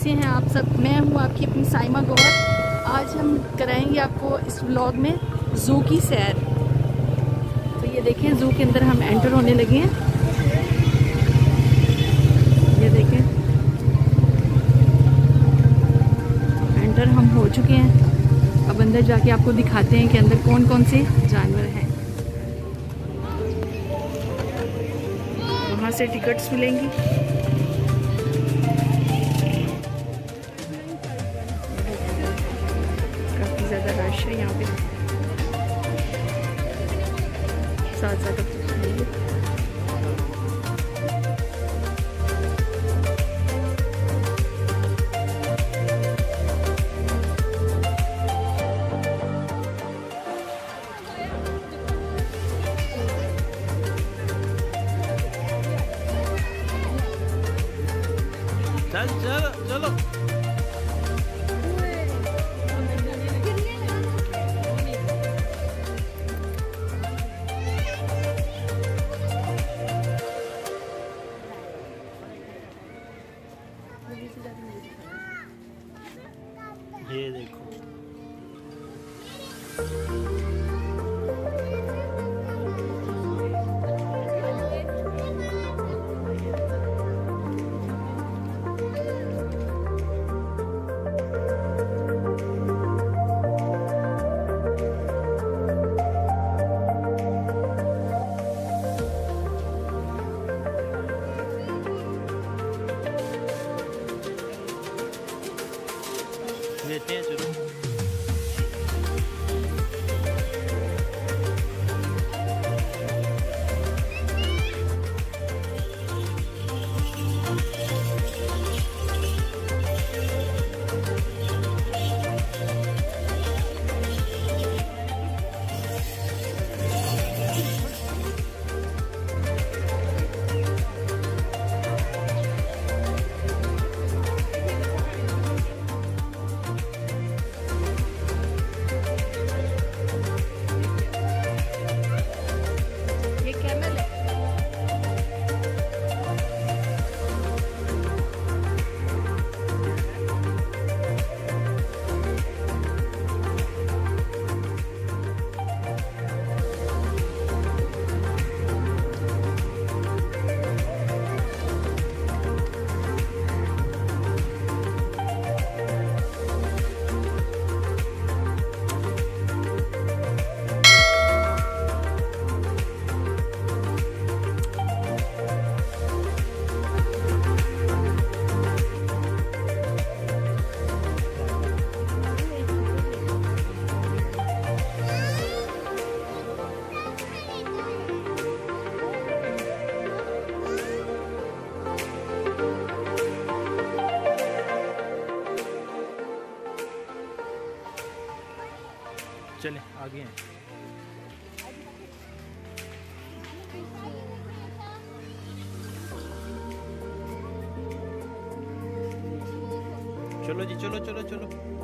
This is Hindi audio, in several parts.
कैसे हैं आप सब? मैं हूँ आपकी अपनी साइमा गौर आज हम कराएँगे आपको इस व्लॉग में ज़ू की सैर। तो ये देखें ज़ू के अंदर हम एंटर होने लगे हैं। ये देखें। एंटर हम हो चुके हैं। अब अंदर जाके आपको दिखाते हैं कि अंदर कौन कौन से जानवर हैं। वहाँ से टिकट्स मिलेंगी। ज़्यादा रश है यहाँ पे साथ साथ चलो चलो चले आगे हैं। चलो जी चलो चलो चलो।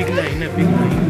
बिग लाइन है बिग लाइन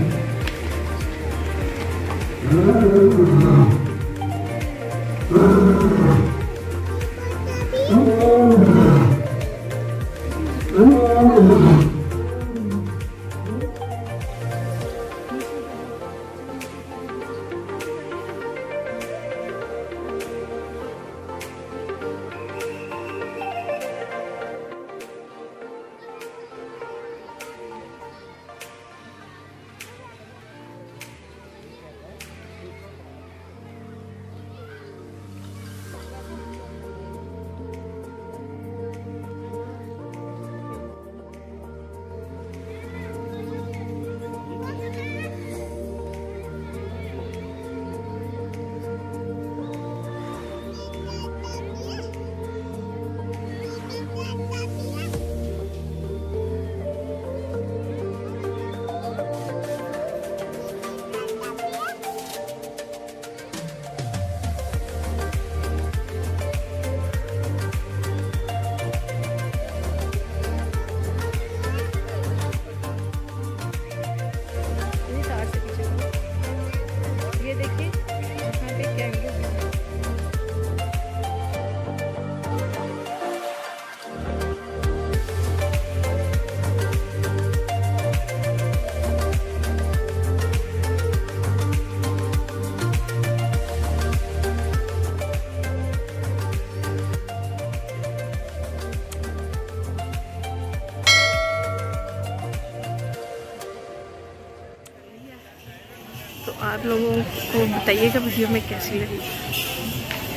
आप लोगों को बताइएगा वीडियो में कैसी लगी।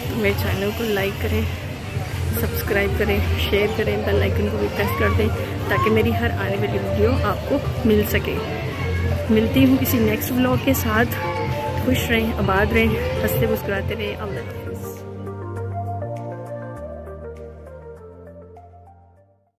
तो मेरे चैनल को लाइक करें सब्सक्राइब करें शेयर करें बेल आइकन को भी प्रेस कर दें, ताकि मेरी हर आने वाली वीडियो आपको मिल सके। मिलती हूँ किसी नेक्स्ट ब्लॉग के साथ। खुश रहें, आबाद रहें, हँसते मुस्कुराते रहें अल्लाह